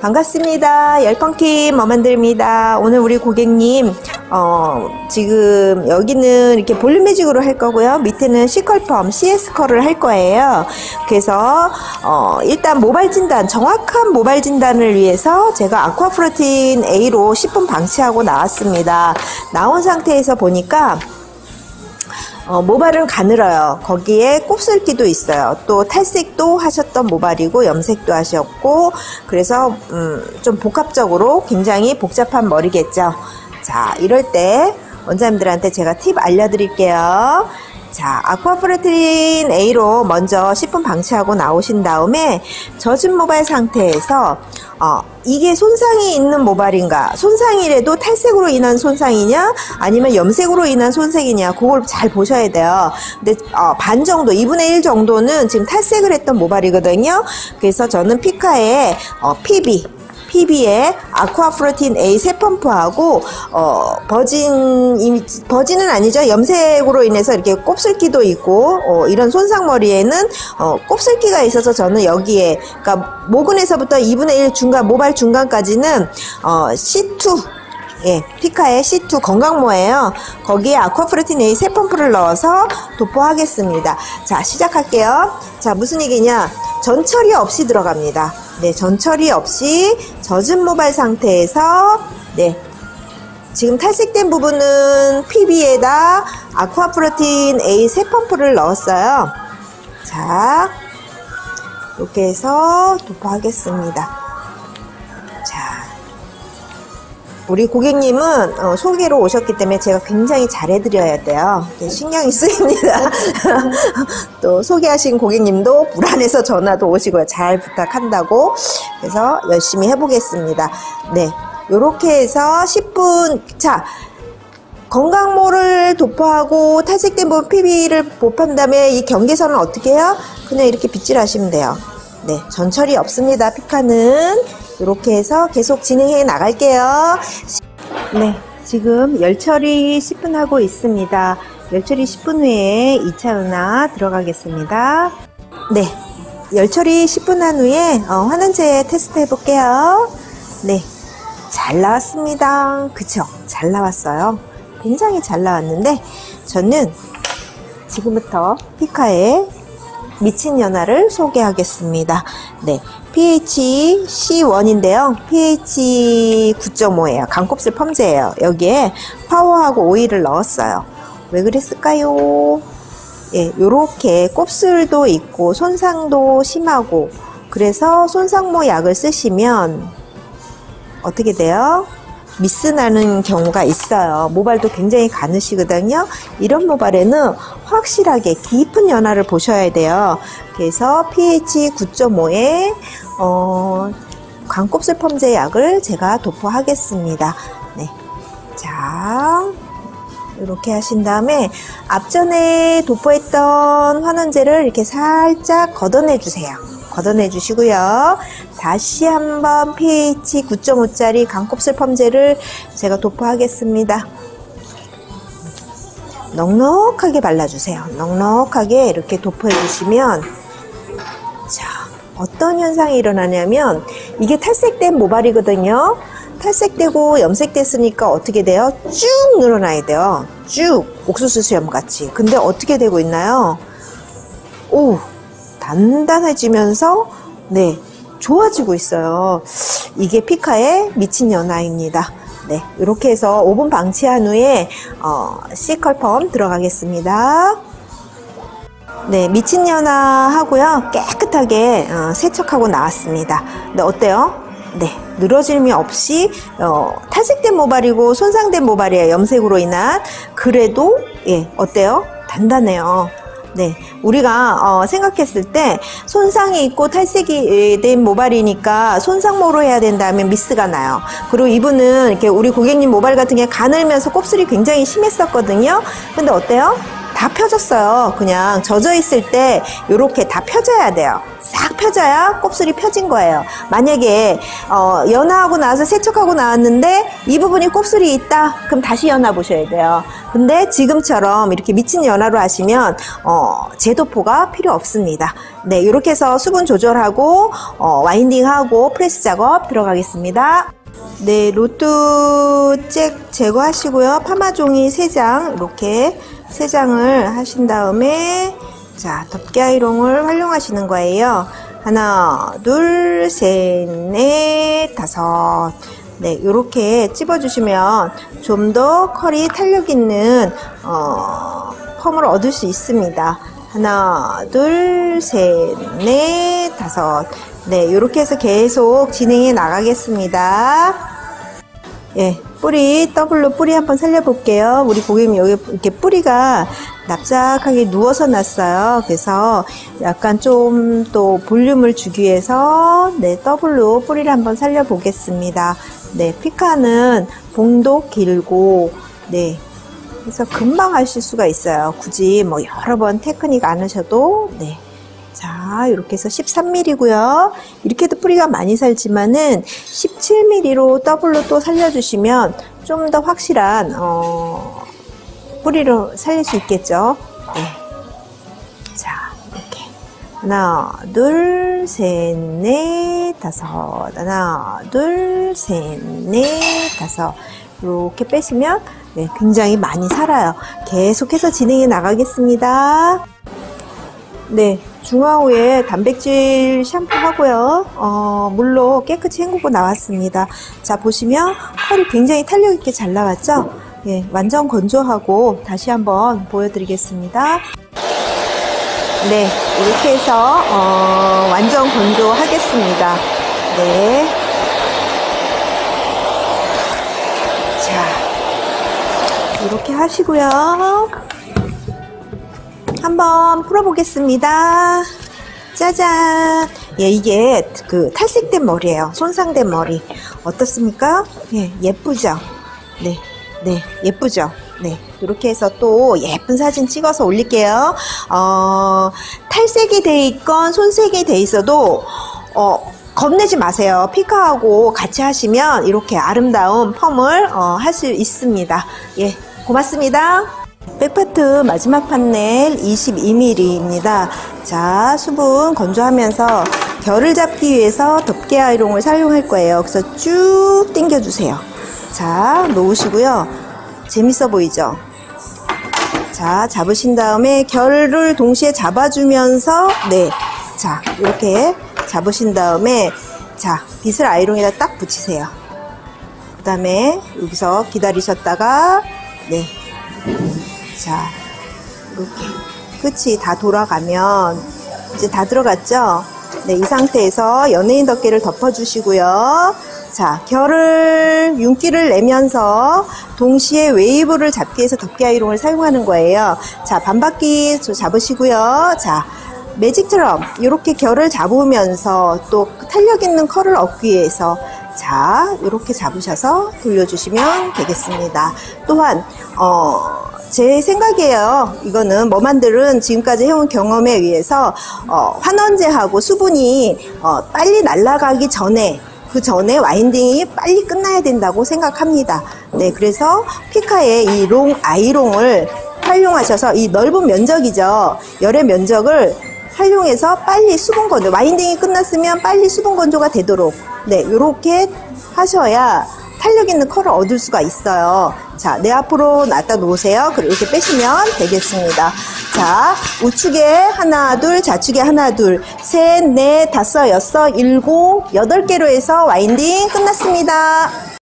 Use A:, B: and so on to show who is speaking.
A: 반갑습니다. 열펑킴 머만들입니다. 오늘 우리 고객님 어, 지금 여기는 이렇게 볼륨 매직으로 할 거고요. 밑에는 C컬펌, CS 컬을 할 거예요. 그래서 어, 일단 모발 진단, 정확한 모발 진단을 위해서 제가 아쿠아프로틴 A로 10분 방치하고 나왔습니다. 나온 상태에서 보니까 어, 모발은 가늘어요. 거기에 곱슬기도 있어요. 또 탈색도 하셨던 모발이고 염색도 하셨고 그래서 음, 좀 복합적으로 굉장히 복잡한 머리겠죠. 자, 이럴 때 원장님들한테 제가 팁 알려드릴게요. 자, 아쿠아프로틴 A로 먼저 10분 방치하고 나오신 다음에 젖은 모발 상태에서 어, 이게 손상이 있는 모발인가? 손상이라도 탈색으로 인한 손상이냐? 아니면 염색으로 인한 손색이냐? 그걸 잘 보셔야 돼요. 근데 어, 반 정도, 2분의 1 정도는 지금 탈색을 했던 모발이거든요. 그래서 저는 피카의 어, PB, PB에 아쿠아프로틴 A 세 펌프하고 어, 버진 버진은 아니죠. 염색으로 인해서 이렇게 곱슬기도 있고 어, 이런 손상 머리에는 어, 곱슬기가 있어서 저는 여기에 그러니까 모근에서부터 2분의 1 중간 모발 중간까지는 어, C2 예, 피카의 C2 건강모예요. 거기에 아쿠아프로틴 A 세 펌프를 넣어서 도포하겠습니다. 자, 시작할게요. 자, 무슨 얘기냐? 전처리 없이 들어갑니다. 네, 전처리 없이 젖은 모발 상태에서 네, 지금 탈색된 부분은 PB에다 아쿠아프로틴 A 세 펌프를 넣었어요. 자, 이렇게 해서 도포하겠습니다. 우리 고객님은 어, 소개로 오셨기 때문에 제가 굉장히 잘해드려야 돼요. 신경이 쓰입니다. 또 소개하신 고객님도 불안해서 전화도 오시고요. 잘 부탁한다고. 그래서 열심히 해보겠습니다. 네. 요렇게 해서 10분, 자, 건강모를 도포하고 탈색된 부분 PB를 도포한 다음에 이 경계선은 어떻게 해요? 그냥 이렇게 빗질 하시면 돼요. 네, 전철이 없습니다. 피카는. 이렇게 해서 계속 진행해 나갈게요. 네, 지금 열처리 10분 하고 있습니다. 열처리 10분 후에 2차 은하 들어가겠습니다. 네, 열처리 10분 한 후에 어, 환원제 테스트 해볼게요. 네, 잘 나왔습니다. 그쵸? 잘 나왔어요. 굉장히 잘 나왔는데 저는 지금부터 피카의 미친 연화를 소개하겠습니다. 네, pH C1인데요. pH 9.5예요. 강곱슬 펌제예요. 여기에 파워하고 오일을 넣었어요. 왜 그랬을까요? 예, 요렇게 곱슬도 있고 손상도 심하고 그래서 손상모 약을 쓰시면 어떻게 돼요? 미스 나는 경우가 있어요. 모발도 굉장히 가느시거든요. 이런 모발에는 확실하게 깊은 연화를 보셔야 돼요. 그래서 pH 9.5에 어, 광곱슬 펌제 약을 제가 도포하겠습니다. 네. 자, 이렇게 하신 다음에 앞전에 도포했던 환원제를 이렇게 살짝 걷어내 주세요. 걷어내 주시고요. 다시 한번 pH 9.5짜리 강곱슬 펌제를 제가 도포하겠습니다. 넉넉하게 발라주세요. 넉넉하게 이렇게 도포해 주시면 자 어떤 현상이 일어나냐면 이게 탈색된 모발이거든요. 탈색되고 염색됐으니까 어떻게 돼요? 쭉 늘어나야 돼요. 쭉 옥수수 수염 같이. 근데 어떻게 되고 있나요? 오 단단해지면서 네 좋아지고 있어요. 이게 피카의 미친 연화입니다. 네, 이렇게 해서 5분 방치한 후에 어, C컬펌 들어가겠습니다. 네, 미친 연화 하고요. 깨끗하게 어, 세척하고 나왔습니다. 네, 어때요? 네, 늘어짐이 없이 어, 탈색된 모발이고 손상된 모발이에요. 염색으로 인한. 그래도 예, 어때요? 단단해요. 네, 우리가 어, 생각했을 때 손상이 있고 탈색이 된 모발이니까 손상모로 해야 된다면 미스가 나요. 그리고 이분은 이렇게 우리 고객님 모발 같은 게 가늘면서 곱슬이 굉장히 심했었거든요. 근데 어때요? 다 펴졌어요. 그냥 젖어 있을 때 이렇게 다 펴져야 돼요. 싹 펴져야 곱슬이 펴진 거예요. 만약에 어, 연화하고 나서 세척하고 나왔는데 이 부분이 곱슬이 있다. 그럼 다시 연화 보셔야 돼요. 근데 지금처럼 이렇게 미친 연화로 하시면 어, 제도포가 필요 없습니다. 네, 이렇게 해서 수분 조절하고 어, 와인딩하고 프레스 작업 들어가겠습니다. 네, 로또 잭 제거하시고요. 파마 종이 3장 이렇게 3장을 하신 다음에 자, 덮개 아이롱을 활용하시는 거예요. 하나, 둘, 셋, 넷, 다섯. 네, 이렇게 찝어주시면 좀 더 컬이 탄력 있는 어, 펌을 얻을 수 있습니다. 하나, 둘, 셋, 넷, 다섯. 네, 이렇게 해서 계속 진행해 나가겠습니다. 예, 뿌리, 더블로 뿌리 한번 살려볼게요. 우리 고객님 여기 이렇게 뿌리가 납작하게 누워서 났어요. 그래서 약간 좀 또 볼륨을 주기 위해서 네, 더블로 뿌리를 한번 살려 보겠습니다. 네, 피카는 봉도 길고, 네, 그래서 금방 하실 수가 있어요. 굳이 뭐 여러 번 테크닉 안 하셔도, 네. 자, 이렇게 해서 13mm고요. 이렇게도 뿌리가 많이 살지만은 17mm로 더블로 또 살려주시면 좀 더 확실한 어, 뿌리로 살릴 수 있겠죠. 네. 자, 이렇게 하나, 둘, 셋, 넷, 다섯. 하나, 둘, 셋, 넷, 다섯. 이렇게 빼시면 네, 굉장히 많이 살아요. 계속해서 진행해 나가겠습니다. 네, 중화후에 단백질 샴푸 하고요. 어, 물로 깨끗이 헹구고 나왔습니다. 자, 보시면 컬이 굉장히 탄력 있게 잘 나왔죠? 예, 완전 건조하고 다시 한번 보여드리겠습니다. 네, 이렇게 해서 어, 완전 건조하겠습니다. 네. 자, 이렇게 하시고요. 한번 풀어보겠습니다. 짜잔. 예, 이게 그 탈색된 머리예요. 손상된 머리. 어떻습니까? 예, 예쁘죠? 네, 네, 예쁘죠? 네, 이렇게 해서 또 예쁜 사진 찍어서 올릴게요. 어, 탈색이 돼 있건 손색이 돼 있어도, 어, 겁내지 마세요. 피카하고 같이 하시면 이렇게 아름다운 펌을 어, 할 수 있습니다. 예, 고맙습니다. 백파트 마지막 판넬 22mm입니다. 자, 수분 건조하면서 결을 잡기 위해서 덮개 아이롱을 사용할 거예요. 그래서 쭉 당겨주세요. 자, 놓으시고요. 재밌어 보이죠? 자, 잡으신 다음에 결을 동시에 잡아주면서, 네. 자, 이렇게 잡으신 다음에, 자, 빗을 아이롱에다 딱 붙이세요. 그 다음에 여기서 기다리셨다가, 네. 자, 이렇게 끝이 다 돌아가면 이제 다 들어갔죠? 네, 이 상태에서 연예인 덮개를 덮어주시고요. 자, 결을 윤기를 내면서 동시에 웨이브를 잡기 위해서 덮개 아이롱을 사용하는 거예요. 자, 반바퀴 잡으시고요. 자, 매직처럼 이렇게 결을 잡으면서 또 탄력 있는 컬을 얻기 위해서 자, 이렇게 잡으셔서 돌려주시면 되겠습니다. 또한 어, 제 생각이에요. 이거는 머만들은 지금까지 해온 경험에 의해서 어, 환원제하고 수분이 어, 빨리 날아가기 전에 그 전에 winding이 빨리 끝나야 된다고 생각합니다. 네, 그래서 피카의 이 롱 아이롱을 활용하셔서 이 넓은 면적이죠. 열의 면적을 활용해서 빨리 수분 건조, winding이 끝났으면 빨리 수분 건조가 되도록 네, 이렇게 하셔야 탄력 있는 컬을 얻을 수가 있어요. 자, 내 앞으로 놨다 놓으세요. 그리고 이렇게 빼시면 되겠습니다. 자, 우측에 하나, 둘, 좌측에 하나, 둘, 셋, 넷, 다섯, 여섯, 일곱, 여덟 개로 해서 와인딩 끝났습니다.